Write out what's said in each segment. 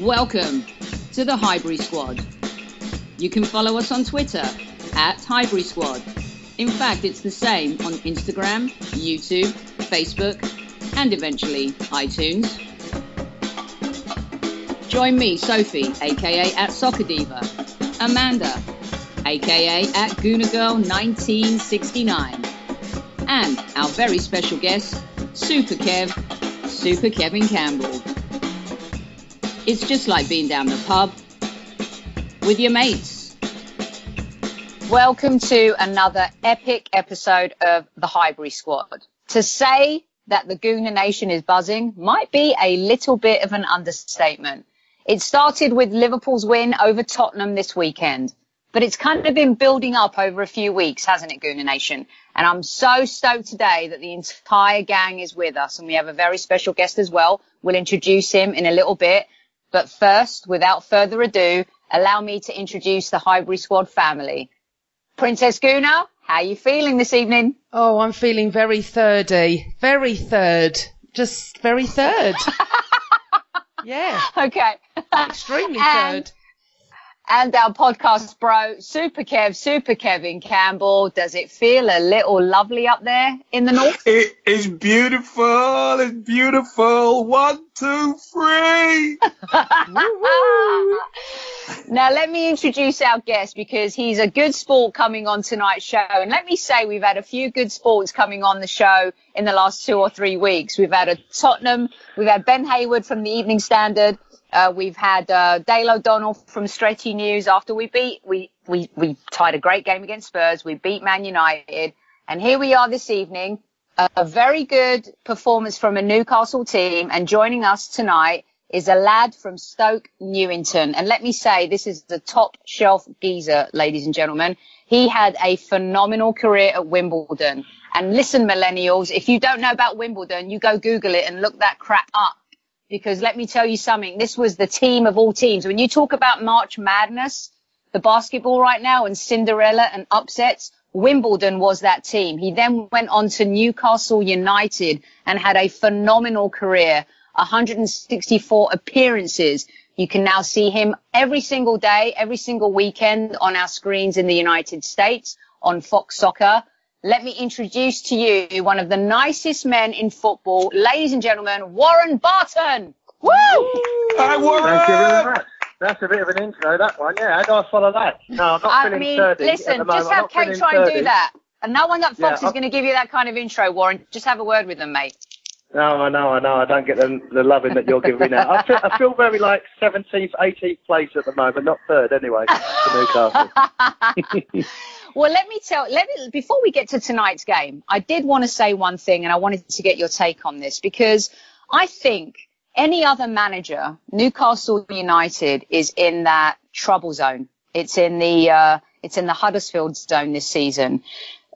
Welcome to the Highbury Squad. You can follow us on Twitter at Highbury Squad. In fact, it's the same on Instagram, YouTube, Facebook, and eventually iTunes. Join me, Sophie, aka at Soccer Diva, Amanda, aka at Gooner Girl 1969, and our very special guest, Super Kev, Super Kevin Campbell. It's just like being down the pub with your mates. Welcome to another epic episode of the Highbury Squad. To say that the Gooner Nation is buzzing might be a little bit of an understatement. It started with Liverpool's win over Tottenham this weekend, but it's kind of been building up over a few weeks, hasn't it, Gooner Nation? And I'm so stoked today that the entire gang is with us, and we have a very special guest as well. We'll introduce him in a little bit. But first, without further ado, allow me to introduce the Highbury Squad family. Princess Gooner, how are you feeling this evening? Oh, I'm feeling very thirdy. Very third. Just very third. yeah. Okay. Extremely And- third. And our podcast bro, Super Kev, Super Kevin Campbell. Does it feel a little lovely up there in the north? It is beautiful. It's beautiful. One, two, three. now let me introduce our guest because he's a good sport coming on tonight's show. And let me say we've had a few good sports coming on the show in the last two or three weeks. We've had a Tottenham, we've had Ben Hayward from the Evening Standard. Uh, we've had uh, Dale O'Donnell from Stretty News after we beat we, we we tied a great game against Spurs. We beat Man United, and here we are this evening. A, a very good performance from a Newcastle team, and joining us tonight is a lad from Stoke Newington. And let me say, this is the top shelf geezer, ladies and gentlemen. He had a phenomenal career at Wimbledon. And listen, millennials, if you don't know about Wimbledon, you go Google it and look that crap up because let me tell you something. This was the team of all teams. When you talk about March Madness, the basketball right now and Cinderella and upsets, Wimbledon was that team. He then went on to Newcastle United and had a phenomenal career. 164 appearances. You can now see him every single day, every single weekend on our screens in the United States on Fox Soccer. Let me introduce to you one of the nicest men in football, ladies and gentlemen, Warren Barton. Woo! Hi, Warren. Thank you very much. That's a bit of an intro, that one. Yeah, how do I follow that? No, I'm not I feeling mean, 30 at listen, the just have Kate try and 30. do that. And no one at Fox Yeah, is going to give you that kind of intro, Warren. Just have a word with them, mate. No, I know, I know. I don't get the, the loving that you're giving me now. I feel, I feel very like 17th, 18th place at the moment, not third anyway, for Newcastle. Well, let me tell. Let me before we get to tonight's game. I did want to say one thing, and I wanted to get your take on this because I think any other manager, Newcastle United, is in that trouble zone. It's in the uh, it's in the Huddersfield zone this season.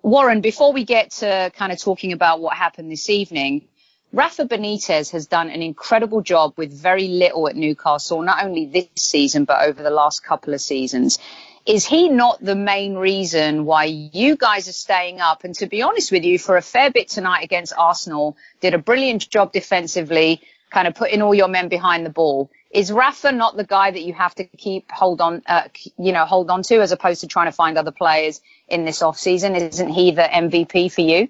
Warren, before we get to kind of talking about what happened this evening, Rafa Benitez has done an incredible job with very little at Newcastle, not only this season, but over the last couple of seasons. Is he not the main reason why you guys are staying up? And to be honest with you, for a fair bit tonight against Arsenal, did a brilliant job defensively, kind of putting all your men behind the ball. Is Rafa not the guy that you have to keep hold on, uh, you know, hold on to as opposed to trying to find other players in this off season? Isn't he the MVP for you?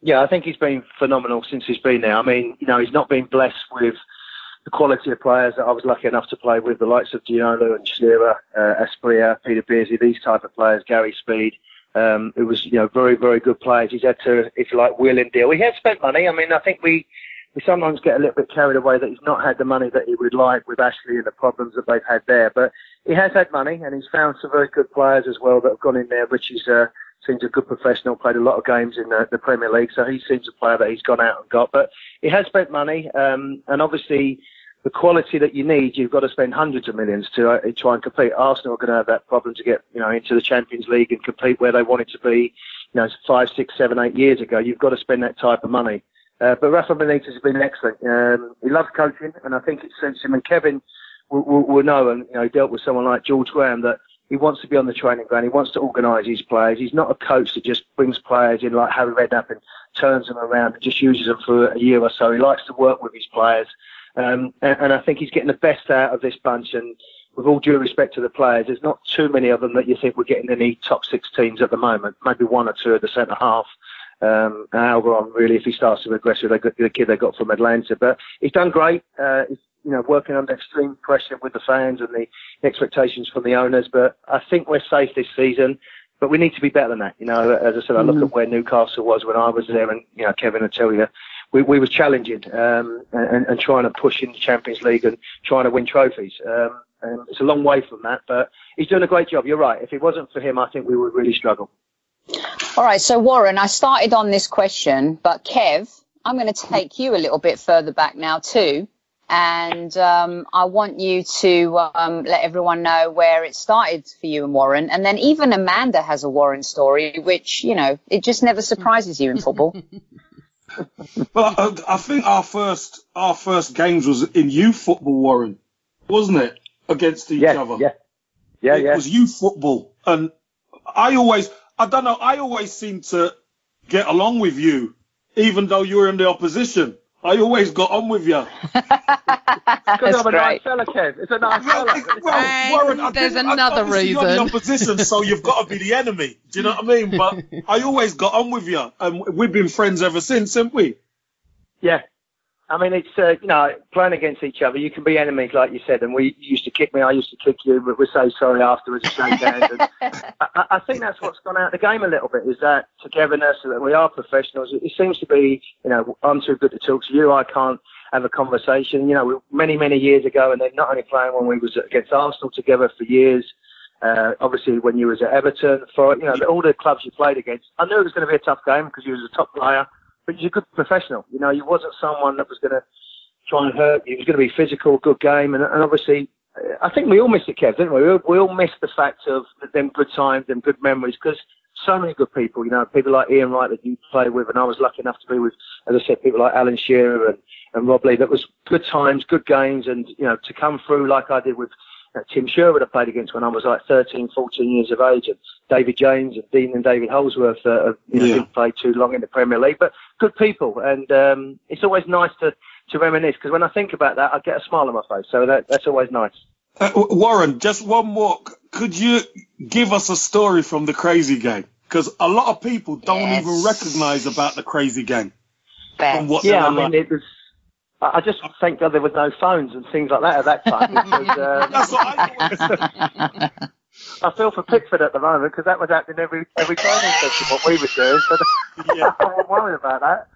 Yeah, I think he's been phenomenal since he's been there. I mean, you know, he's not been blessed with the quality of players that I was lucky enough to play with, the likes of Ginola and Shearer, uh, Asprilla, Peter Beardsley, these type of players, Gary Speed. Um, it was, you know, very, very good players. He's had to, if you like, wheel and deal. He has spent money. I mean, I think we, we sometimes get a little bit carried away that he's not had the money that he would like with Ashley and the problems that they've had there. But he has had money and he's found some very good players as well that have gone in there. Richie's, uh, seems a good professional, played a lot of games in the, the Premier League, so he seems a player that he's gone out and got. But he has spent money, um, and obviously the quality that you need, you've got to spend hundreds of millions to uh, try and compete. Arsenal are going to have that problem to get you know into the Champions League and compete where they wanted to be, you know, five, six, seven, eight years ago. You've got to spend that type of money. Uh, but Rafa Benitez has been excellent. Um, he loves coaching, and I think it suits him. And Kevin will, will, will know, and you know, he dealt with someone like George Graham that he wants to be on the training ground. He wants to organise his players. He's not a coach that just brings players in like Harry Redknapp and turns them around and just uses them for a year or so. He likes to work with his players. Um, and, and I think he's getting the best out of this bunch. And with all due respect to the players, there's not too many of them that you think we're getting any top six teams at the moment. Maybe one or two at the centre half. Um, Almiron, really, if he starts to regress with the kid they got from Atlanta. But he's done great. Uh, he's, you know, working under extreme pressure with the fans and the expectations from the owners. But I think we're safe this season. But we need to be better than that. You know, as I said, I look mm. at where Newcastle was when I was there, and you know, Kevin will tell you, we, we were challenging um, and, and trying to push in the Champions League and trying to win trophies. Um, and it's a long way from that, but he's doing a great job. You're right. If it wasn't for him, I think we would really struggle. All right. So Warren, I started on this question, but Kev, I'm going to take you a little bit further back now too and um, I want you to um, let everyone know where it started for you and Warren. And then even Amanda has a Warren story, which you know it just never surprises you in football. well, I, I, think our first our first games was in youth football, Warren, wasn't it? Against each yeah, other. Yeah, yeah, it yeah. was youth football, and I always, I don't know, I always seem to get along with you, even though you were in the opposition. I always got on with you. Because I'm a nice fella, Kev. It's a nice fella. Well, Warren, I there's another reason. You're the opposition, so you've got to be the enemy. Do you know what I mean? But I always got on with you, and we've been friends ever since, haven't we? Yeah, I mean, it's uh, you know playing against each other. You can be enemies, like you said, and we used to kick me. I used to kick you, but we say sorry afterwards and. And I, I, think that's what's gone out of the game a little bit is that togetherness. That we are professionals. It, it seems to be, you know, I'm too good to talk to you. I can't have a conversation. You know, many many years ago, and then not only playing when we was against Arsenal together for years. Uh, obviously, when you was at Everton, for you know all the clubs you played against, I knew it was going to be a tough game because you was a top player but he's a good professional. You know, he wasn't someone that was going to try and hurt you. He was going to be physical, good game, and, and obviously, I think we all missed it, Kev, didn't we? We all, we all missed the fact of them good times, them good memories, because so many good people. You know, people like Ian Wright that you played with, and I was lucky enough to be with, as I said, people like Alan Shearer and, and Rob Lee. That was good times, good games, and you know, to come through like I did with Tim Sherwood I played against when I was like 13, 14 years of age, and David James and Dean and David Holdsworth uh, you know, yeah. didn't play too long in the Premier League, but good people, and um, it's always nice to, to reminisce because when I think about that, I get a smile on my face, so that, that's always nice. Uh, Warren, just one more. Could you give us a story from the Crazy Gang? Because a lot of people don't yes. even recognise about the Crazy Gang. yeah, I mean, like. it was I just thank God there was no phones and things like that at that time. Because, um, I I feel for Pickford at the moment because that was happening every every training session what we were doing. So yeah. I'm worried about that.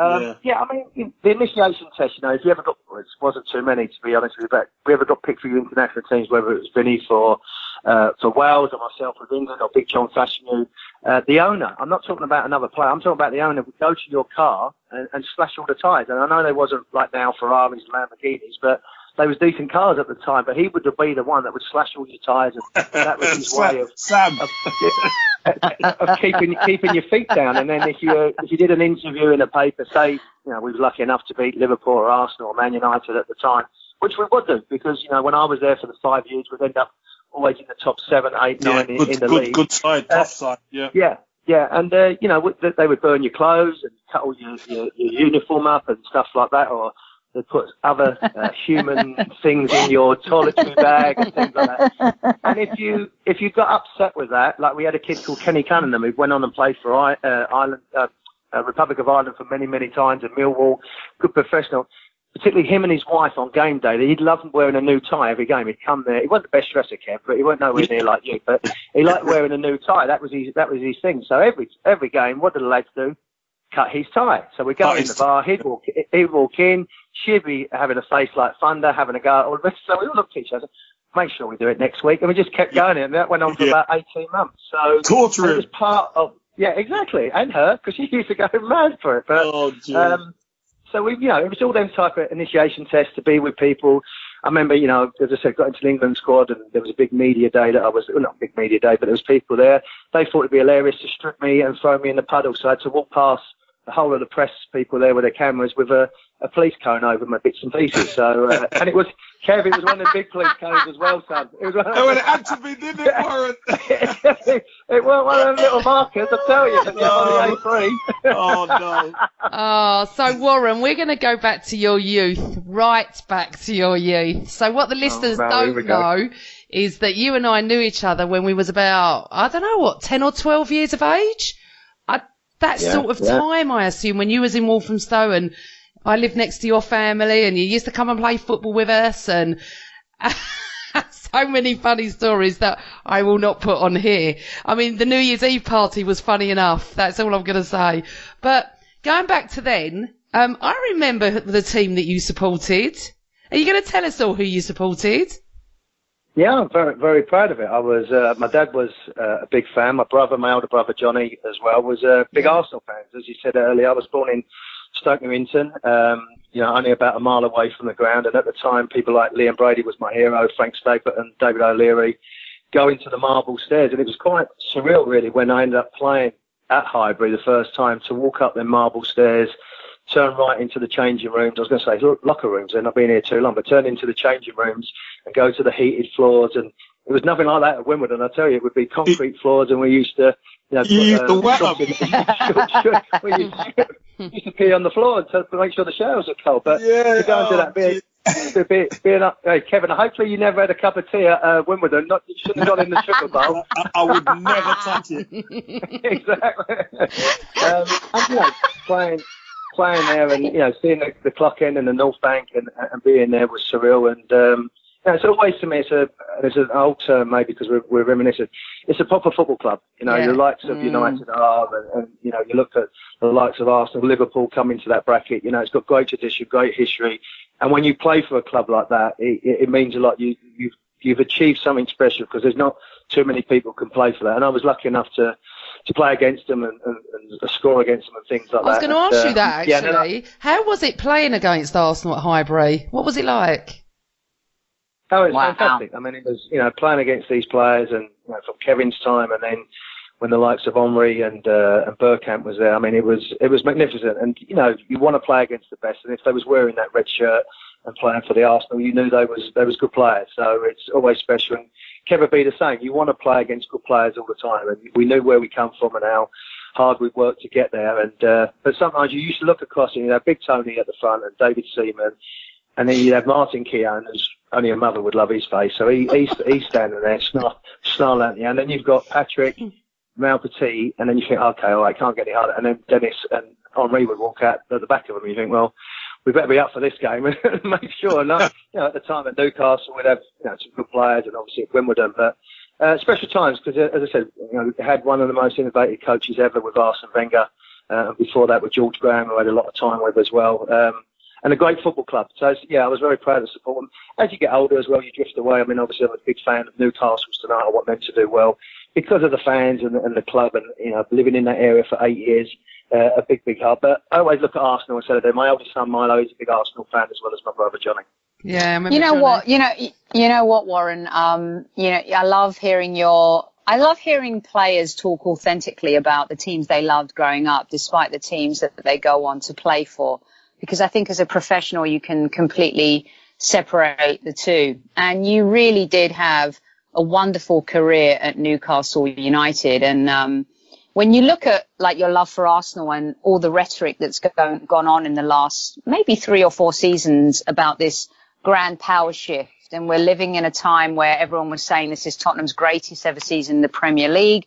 Um, yeah. yeah, I mean the initiation test. You know, if you ever got it wasn't too many to be honest with you, but we ever got picked for international teams, whether it was Vinny for uh, for Wales or myself with England or Big John Fashanu, uh, the owner, I'm not talking about another player, I'm talking about the owner would go to your car and, and slash all the tyres. And I know they wasn't like now Ferraris and Lamborghinis, but they was decent cars at the time, but he would be the one that would slash all your tyres, and that was his way of, Sam. of, of keeping keeping your feet down. And then if you if you did an interview in a paper, say you know we was lucky enough to beat Liverpool or Arsenal or Man United at the time, which we would do because you know when I was there for the five years, we'd end up always in the top seven, eight, yeah, nine good, in, the good, league. Good side, tough uh, side, yeah. Yeah, yeah, and uh, you know they would burn your clothes and cut all your, your, your uniform up and stuff like that, or they put other uh, human things in your toiletry bag and things like that. And if you if you got upset with that, like we had a kid called Kenny Cunningham who went on and played for uh, Ireland, uh, uh, Republic of Ireland for many many times in Millwall, good professional particularly him and his wife on game day, that he'd love wearing a new tie every game. He'd come there. He wasn't the best dresser, Kev, but he wasn't nowhere near like you. But he liked wearing a new tie. That was his. That was his thing. So every every game, what did the lads do? Cut his tie. So we go in the bar. He'd walk. He'd walk in. She'd be having a face like thunder, having a go at all of us. So we all looked at each other. Make sure we do it next week, and we just kept going. And that went on for yeah. about eighteen months. So torture. It was part of. Yeah, exactly, and her because she used to go mad for it. But oh, um, so we, you know, it was all them type of initiation tests to be with people. I remember, you know, as I said, got into the England squad and there was a big media day that I was, well, not big media day, but there was people there. They thought it'd be hilarious to strip me and throw me in the puddle. So I had to walk past the whole of the press people there with their cameras with a, a police cone over my bits and pieces. So, uh, and it was, Kev, it was one of the big police cones as well, son. It was one of Oh, it had to be, didn't it, Warren? it, it was one of them little markers, I tell you, No. end the A3. oh, no. Oh, so Warren, we're going to go back to your youth, right back to your youth. So what the listeners Oh, no, don't know is that you and I knew each other when we was about, I don't know what, 10 or 12 years of age? That Yeah, sort of yeah. time, I assume, when you was in Walthamstow and I lived next to your family and you used to come and play football with us and so many funny stories that I will not put on here. I mean, the New Year's Eve party was funny enough. That's all I'm going to say. But going back to then, um, I remember the team that you supported. Are you going to tell us all who you supported? Yeah, I'm very, very proud of it. I was, uh, my dad was uh, a big fan. My brother, my older brother Johnny as well, was a big Arsenal fan. As you said earlier, I was born in Stoke Newington, um, you know, only about a mile away from the ground. And at the time, people like Liam Brady was my hero, Frank Stapleton, David O'Leary, going to the marble stairs. And it was quite surreal, really, when I ended up playing at Highbury the first time to walk up them marble stairs, turn right into the changing rooms. I was going to say lo- locker rooms, and I've been here too long, but turn into the changing rooms and go to the heated floors. And it was nothing like that at Wimbledon. I tell you, it would be concrete floors, and we used to, you know, You put, used to uh, wet shorts in- we used to, used to pee on the floor to, to make sure the showers were cold. But Yeah, to go do oh, that, being, to be, being up, hey, Kevin, hopefully you never had a cup of tea at uh, Wimbledon. Not, you shouldn't have gone in the sugar bowl. I, I would never touch it. exactly. um, and, you know, playing, playing there and, you know, seeing the, the clock end and the North Bank and, and being there was surreal. And, um, you know, it's always to me, it's a, it's an old term maybe because we're, we're reminiscent. It's a proper football club. You know, Yeah. the likes of Mm. United are, and, and, you know, you look at the likes of Arsenal, Liverpool come into that bracket. You know, it's got great tradition, great history. And when you play for a club like that, it, it, it means a lot. You, you've, you've achieved something special because there's not too many people can play for that. And I was lucky enough to, to play against them and, and, and score against them and things like that. I was going to And, ask uh, you that yeah, no, no, actually. How was it playing against Arsenal at Highbury? What was it like? Oh, it's Wow. fantastic. I mean, it was, you know, playing against these players and, you know, from Kevin's time and then when the likes of Omri and, uh, and Bergkamp was there, I mean, it was, it was magnificent. And, you know, you want to play against the best. And if they was wearing that red shirt and playing for the Arsenal, you knew they was, they was good players. So it's always special. And Kevin be the same. You want to play against good players all the time. And we knew where we come from and how hard we'd worked to get there. And, uh, but sometimes you used to look across and you have Big Tony at the front and David Seaman and then you'd have Martin Keown, who's only a mother would love his face. So he, he's, he's standing there, snarl, snarling at you. And then you've got Patrick, Mal Petit, and then you think, okay, all right, can't get any harder. And then Dennis and Henri would walk out at the back of him. And you think, well, we better be up for this game and make sure. And, you know, at the time at Newcastle, we'd have you know, some good players and obviously at Wimbledon. But uh, special times because, uh, as I said, you know, we had one of the most innovative coaches ever with Arsene Wenger. Uh, and before that with George Graham, who I had a lot of time with as well. Um, and a great football club. So yeah, I was very proud to support them. As you get older as well, you drift away. I mean, obviously, I'm a big fan of Newcastle's tonight. I want them to do well because of the fans and, and the club, and you know, living in that area for eight years, uh, a big, big heart. But I always look at Arsenal and say that my oldest son Milo is a big Arsenal fan as well as my brother Johnny. Yeah, You know Johnny. what? You know, y- you know what, Warren. Um, you know, I love hearing your. I love hearing players talk authentically about the teams they loved growing up, despite the teams that they go on to play for. Because I think as a professional, you can completely separate the two. And you really did have a wonderful career at Newcastle United. And um, when you look at like your love for Arsenal and all the rhetoric that's gone, gone on in the last maybe three or four seasons about this grand power shift, and we're living in a time where everyone was saying this is Tottenham's greatest ever season in the Premier League.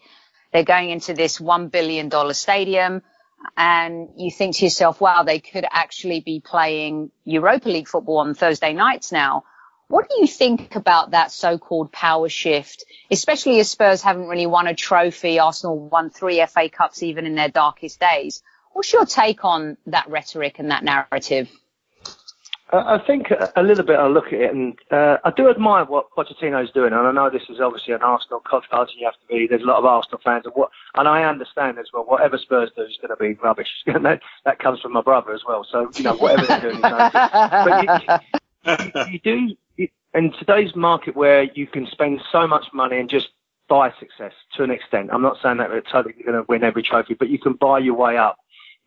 They're going into this one billion dollar stadium, and you think to yourself, wow, they could actually be playing Europa League football on Thursday nights now. What do you think about that so-called power shift, especially as Spurs haven't really won a trophy? Arsenal won three FA Cups even in their darkest days. What's your take on that rhetoric and that narrative? I think a little bit. I look at it, and uh, I do admire what Pochettino's doing. And I know this is obviously an Arsenal podcast. You have to be. There's a lot of Arsenal fans, and what, and I understand as well. Whatever Spurs do is going to be rubbish. That that comes from my brother as well. So you know, whatever they're doing. But you, you do in today's market where you can spend so much money and just buy success to an extent. I'm not saying that we're totally going to win every trophy, but you can buy your way up.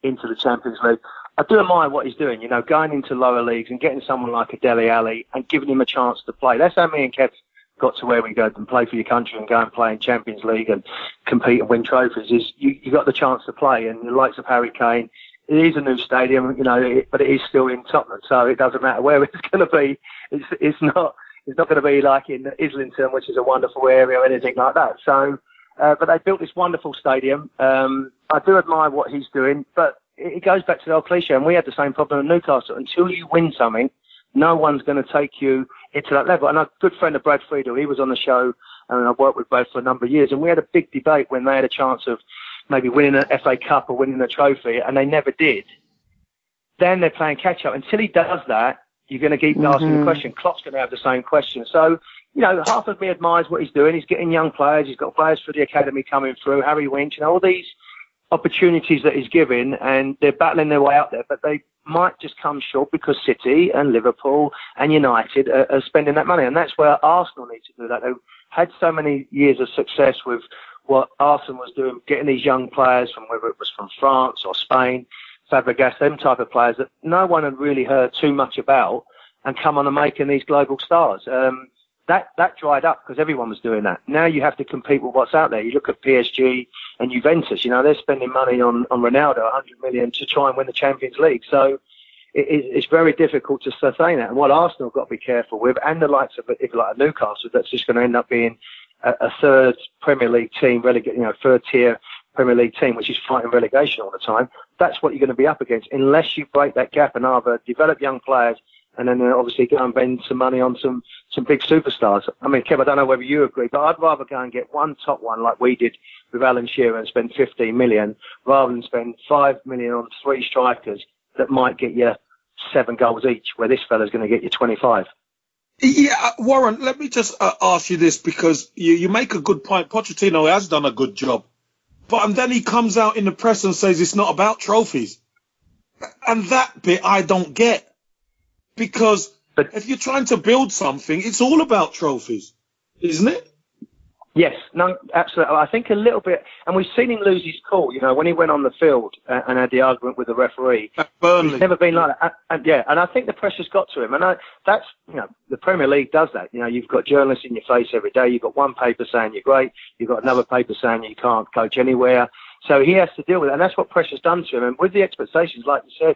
into the Champions League. I do admire what he's doing, you know, going into lower leagues and getting someone like a Dele Alli and giving him a chance to play. That's how me and Kev got to where we go and play for your country and go and play in Champions League and compete and win trophies. Is you, you got the chance to play, and the likes of Harry Kane. It is a new stadium, you know, but it is still in Tottenham, so it doesn't matter where it's going to be. It's it's not it's not going to be like in Islington, which is a wonderful area or anything like that. So, uh, but they built this wonderful stadium. Um, I do admire what he's doing, but it goes back to the old cliche, and we had the same problem at Newcastle. Until you win something, no one's going to take you into that level. And a good friend of Brad Friedel, he was on the show, and I've worked with Brad for a number of years, and we had a big debate when they had a chance of maybe winning an FA Cup or winning a trophy, and they never did. Then they're playing catch up. Until he does that, you're going to keep mm-hmm. asking the question. Klopp's going to have the same question. So, you know, half of me admires what he's doing. He's getting young players. He's got players for the academy coming through. Harry Winks, and all these opportunities that he's given, and they're battling their way out there, but they might just come short because City and Liverpool and United are, are spending that money, and that's where Arsenal need to do that. They've had so many years of success with what Arsenal was doing, getting these young players from whether it was from France or Spain, Fabregas, them type of players that no one had really heard too much about, and come on and making these global stars. Um, that that dried up because everyone was doing that. Now you have to compete with what's out there. You look at PSG and Juventus. You know they're spending money on on Ronaldo, 100 million to try and win the Champions League. So it, it's very difficult to sustain that. And what Arsenal have got to be careful with, and the likes of if like Newcastle, that's just going to end up being a, a third Premier League team, relegate, you know, third tier Premier League team, which is fighting relegation all the time. That's what you're going to be up against unless you break that gap and either develop young players and then uh, obviously go and spend some money on some some big superstars. I mean, Kev, I don't know whether you agree, but I'd rather go and get one top one like we did with Alan Shearer and spend 15 million rather than spend 5 million on three strikers that might get you seven goals each, where this fella's going to get you 25. Yeah, uh, Warren, let me just uh, ask you this because you, you make a good point. Pochettino has done a good job. But and then he comes out in the press and says it's not about trophies. And that bit I don't get because but, if you're trying to build something, it's all about trophies, isn't it? Yes, no, absolutely. I think a little bit, and we've seen him lose his cool. You know, when he went on the field uh, and had the argument with the referee, At Burnley. he's never been like that. And, yeah, and I think the pressure's got to him, and I, that's you know, the Premier League does that. You know, you've got journalists in your face every day. You've got one paper saying you're great. You've got another paper saying you can't coach anywhere. So he has to deal with it, and that's what pressure's done to him. And with the expectations, like you said,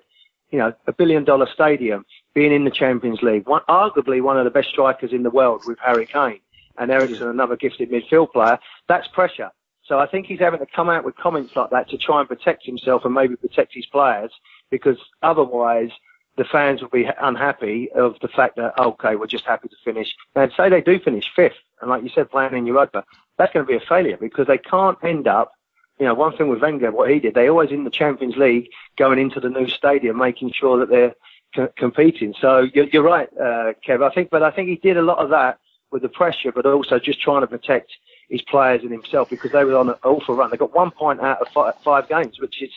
you know, a billion dollar stadium, being in the Champions League, one, arguably one of the best strikers in the world with Harry Kane and Eriksen, another gifted midfield player, that's pressure. So I think he's having to come out with comments like that to try and protect himself and maybe protect his players because otherwise the fans will be unhappy of the fact that, okay, we're just happy to finish. And say they do finish fifth, and like you said, playing in Europa, that's going to be a failure because they can't end up you know, one thing with Wenger, what he did, they always in the Champions League going into the new stadium, making sure that they're c- competing. So you're, you're right, uh, Kev. I think, but I think he did a lot of that with the pressure, but also just trying to protect his players and himself because they were on an awful run. They got one point out of five, five games, which is.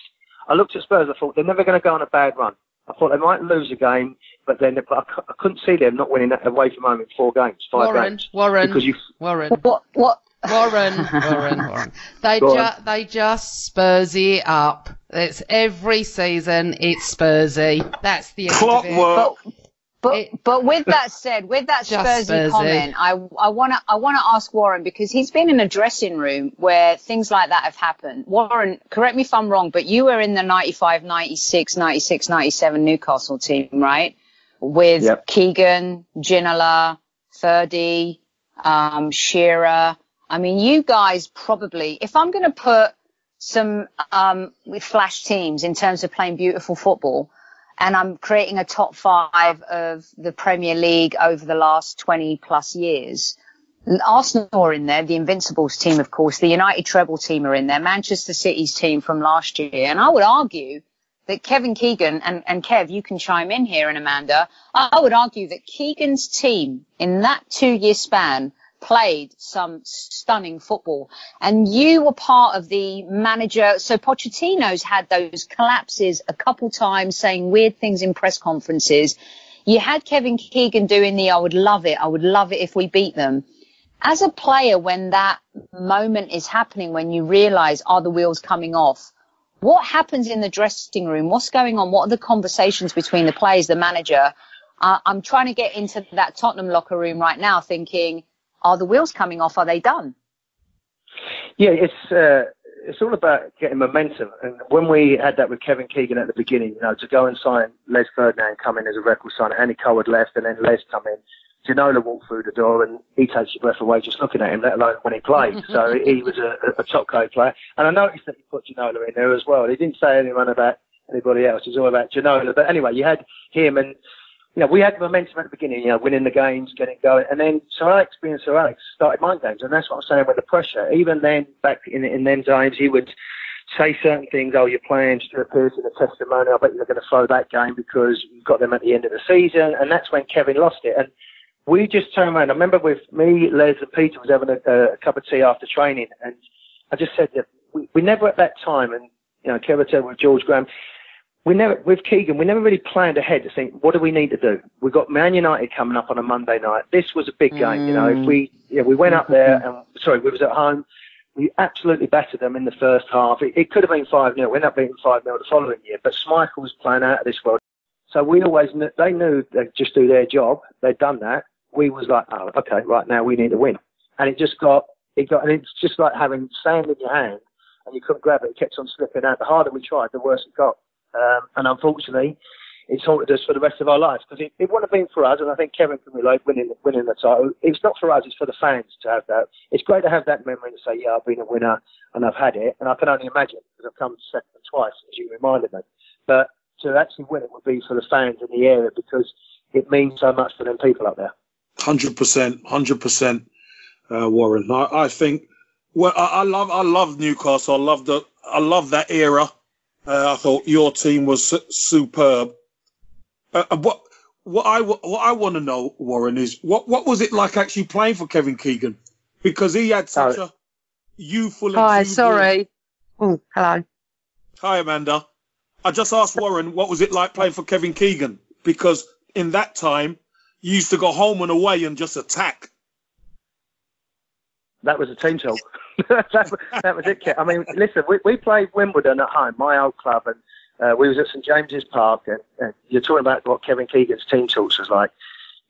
I looked at Spurs. I thought they're never going to go on a bad run. I thought they might lose a game, but then I, I couldn't see them not winning away from home in four games, five Warren, games. Warren, because you, Warren. What? What? Warren, Warren, Warren. They ju- they just Spursy up. It's every season. It's Spursy. That's the end clockwork. But, but, but with that said, with that Spursy, Spursy comment, I I want to I want to ask Warren because he's been in a dressing room where things like that have happened. Warren, correct me if I'm wrong, but you were in the 95, 96, 96, 97 Newcastle team, right? With yep. Keegan, Ginola, Ferdy, um, Shearer. I mean, you guys probably, if I'm going to put some um, with flash teams in terms of playing beautiful football, and I'm creating a top five of the Premier League over the last 20 plus years. Arsenal are in there, the Invincibles team, of course, the United treble team are in there, Manchester City's team from last year. And I would argue that Kevin Keegan and, and Kev, you can chime in here and Amanda. I would argue that Keegan's team in that two year span played some stunning football. And you were part of the manager. So Pochettino's had those collapses a couple times saying weird things in press conferences. You had Kevin Keegan doing the, I would love it. I would love it if we beat them. As a player, when that moment is happening, when you realize, are the wheels coming off? what happens in the dressing room? What's going on? What are the conversations between the players, the manager? Uh, I'm trying to get into that Tottenham locker room right now, thinking, are the wheels coming off? Are they done? Yeah, it's uh, it's all about getting momentum. And when we had that with Kevin Keegan at the beginning, you know, to go and sign Les Ferdinand come in as a record signer, Andy Cole had left, and then Les come in. Ginola walked through the door and he takes your breath away just looking at him, let alone when he played. so he was a, a top grade player. And I noticed that he put Ginola in there as well. He didn't say anyone about anybody else. It was all about Ginola. But anyway, you had him and you know, we had momentum at the beginning, you know, winning the games, getting going, and then Sir Alex being Sir Alex started mind games, and that's what I'm saying with the pressure. Even then, back in in them times, he would say certain things. Oh, you're playing Stuart Pearce in a testimony. I bet you're going to throw that game because you've got them at the end of the season, and that's when Kevin lost it. And we just turned around. I remember with me, Les, and Peter was having a, a cup of tea after training, and I just said that we, we never at that time, and you know, Kevin said with George Graham we never with Keegan, we never really planned ahead to think what do we need to do. We've got Man United coming up on a Monday night. This was a big game, mm. you know. If we yeah, we went up there and sorry, we was at home. We absolutely battered them in the first half. It, it could have been five 0 We ended up being five 0 the following year. But Schmeichel was playing out of this world. So we always they knew they'd just do their job. They'd done that. We was like, oh, okay, right now we need to win. And it just got it got and it's just like having sand in your hand and you couldn't grab it. It kept on slipping out. The harder we tried, the worse it got. Um, and unfortunately, it's haunted us for the rest of our lives because it, it wouldn't have been for us, and I think Kevin can relate winning winning the title. It's not for us; it's for the fans to have that. It's great to have that memory and say, "Yeah, I've been a winner and I've had it," and I can only imagine because I've come second twice, as you reminded me. But to actually win it would be for the fans in the area because it means so much for them people up there. Hundred percent, hundred percent, uh, Warren. I, I think. Well, I, I love, I love Newcastle. I love the, I love that era. Uh, I thought your team was su- superb. Uh, what what I what I want to know, Warren, is what what was it like actually playing for Kevin Keegan? Because he had such a youthful. Hi, sorry. Oh, hello. Hi, Amanda. I just asked Warren what was it like playing for Kevin Keegan because in that time you used to go home and away and just attack. That was a team talk. that, that, was it, Kit. I mean, listen, we, we played Wimbledon at home, my old club, and uh, we was at St James's Park, and, and, you're talking about what Kevin Keegan's team talks was like.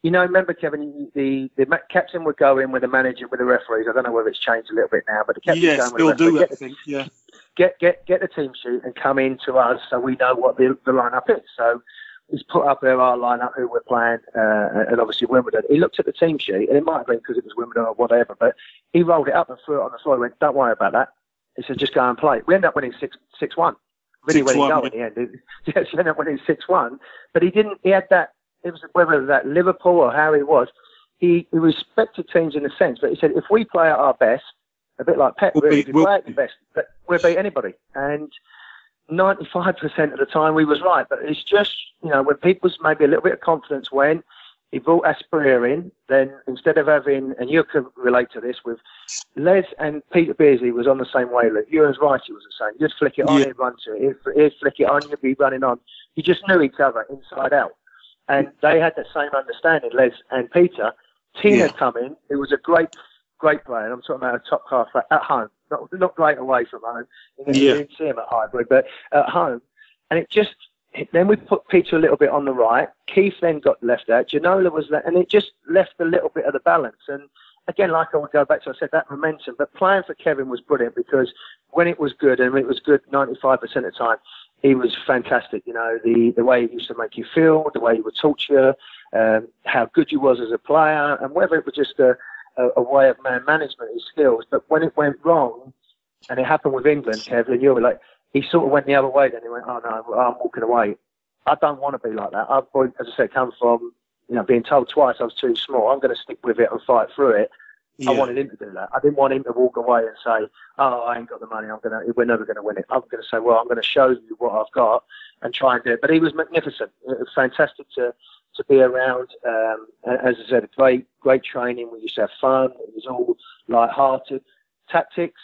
You know, remember Kevin, the, the captain would go in with the manager, with the referees. I don't know whether it's changed a little bit now, but the captain yeah, still with the do get, think, yeah. Get get get the team sheet and come in to us so we know what the, the lineup is. So he's put up there our lineup, who we're playing, uh, and obviously Wimbledon. He looked at the team sheet, and it might have been because it was Wimbledon or whatever, but he rolled it up and threw it on the floor. He went, "Don't worry about that." He said, "Just go and play." We ended up winning six six one. Really, six, winning goal in the end. Yes, we ended up winning six one, but he didn't. He had that. It was whether that Liverpool or how he was. He, he respected teams in a sense, but he said, if we play at our best, a bit like Pep, we'll really, if we we'll, play at the best, we'll beat anybody. And 95% of the time we was right, but it's just, you know, when people's maybe a little bit of confidence went, he brought Asprilla in, then instead of having, and you can relate to this with Les and Peter Beardsley was on the same wavelength. You as Righty was the same. You'd flick it on, yeah. he'd run to it. He'd, he'd flick it on, you'd be running on. You just knew each other inside out. And they had that same understanding, Les and Peter. Tino yeah. come in, It was a great, great player. I'm talking about a top half at home not not great away from home. You, yeah. see him at Highbury, but at home, and it just then we put Peter a little bit on the right. Keith then got left out. Ginola was there, and it just left a little bit of the balance. And again, like I would go back to, I said that momentum. But playing for Kevin was brilliant because when it was good, and it was good 95% of the time, he was fantastic. You know, the the way he used to make you feel, the way he would talk to you, um, how good you was as a player, and whether it was just a a, a way of man management, his skills. But when it went wrong, and it happened with England, Kevin, you were like, he sort of went the other way. Then he went, oh no, I'm walking away. I don't want to be like that. I've, as I said, come from you know being told twice I was too small. I'm going to stick with it and fight through it. Yeah. I wanted him to do that. I didn't want him to walk away and say, "Oh, I ain't got the money. I'm gonna. We're never going to win it." I'm going to say, "Well, I'm going to show you what I've got and try and do it." But he was magnificent. It was fantastic to to be around. Um, as I said, great, great training. We used to have fun. It was all light-hearted. Tactics,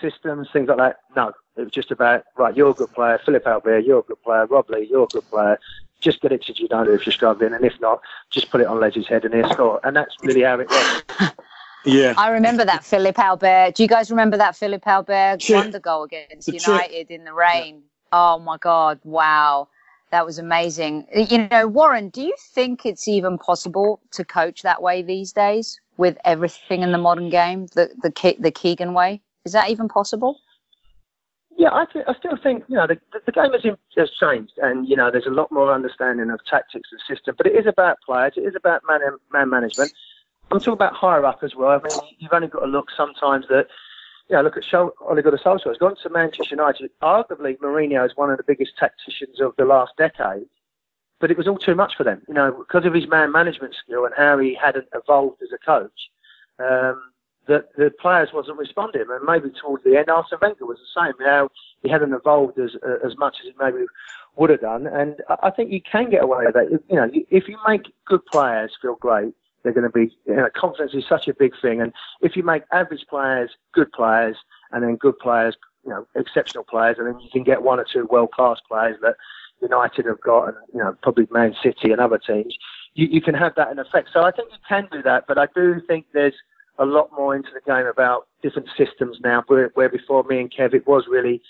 systems, things like that. No, it was just about right. You're a good player. Philip Albert, you're a good player. Rob Lee, you're a good player. Just get it to Ginola if you're struggling, and if not, just put it on Ledger's head and he'll score. And that's really how it was. Yeah. I remember that Philip Albert. Do you guys remember that Philip Albert wonder goal against United in the rain? Oh my God! Wow, that was amazing. You know, Warren, do you think it's even possible to coach that way these days with everything in the modern game, the the the Keegan way? Is that even possible? Yeah, I, th- I still think you know the, the game has, has changed, and you know there's a lot more understanding of tactics and system. But it is about players, it is about man man management. I'm talking about higher up as well. I mean, you've only got to look sometimes that you know look at Ole Gunnar Solskjaer. He's gone to Manchester United. Arguably, Mourinho is one of the biggest tacticians of the last decade. But it was all too much for them, you know, because of his man management skill and how he hadn't evolved as a coach. Um, that the players wasn't responding. And maybe towards the end, Arsene Wenger was the same. How he hadn't evolved as as much as he maybe would have done. And I think you can get away with that. You know, if you make good players feel great, they're going to be. You know, confidence is such a big thing. And if you make average players good players, and then good players, you know, exceptional players, and then you can get one or two world class players that United have got, and you know, probably Man City and other teams. You, you can have that in effect. So I think you can do that, but I do think there's a lot more into the game about different systems now, where, where before me and Kev, it was really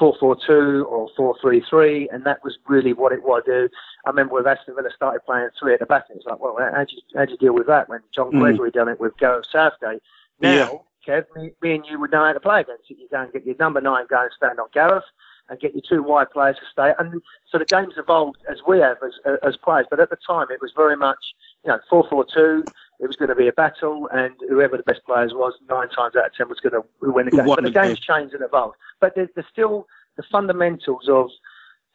4-4-2 or 4-3-3, and that was really what it was. I remember with Aston Villa started playing three at the back, and it's like, well, how do you, how do you deal with that when John mm. Gregory done it with Gareth Southgate? Now, yeah. Kev, me, me, and you would know how to play against it. You go and get your number nine, go and stand on Gareth, and get your two wide players to stay. And so the game's evolved as we have as, as players, but at the time it was very much, you know, 4-4-2, it was going to be a battle, and whoever the best players was, nine times out of ten was going to win the game. But the game's changed and evolved. But there's, there's still the fundamentals of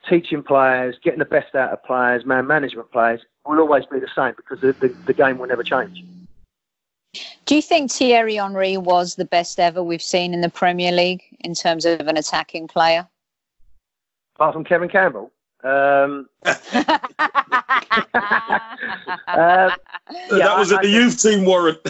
teaching players, getting the best out of players, man management players will always be the same because the, the, the game will never change. Do you think Thierry Henry was the best ever we've seen in the Premier League in terms of an attacking player? Apart from Kevin Campbell? Um, um, yeah, that was I, at the I, youth team, Warren.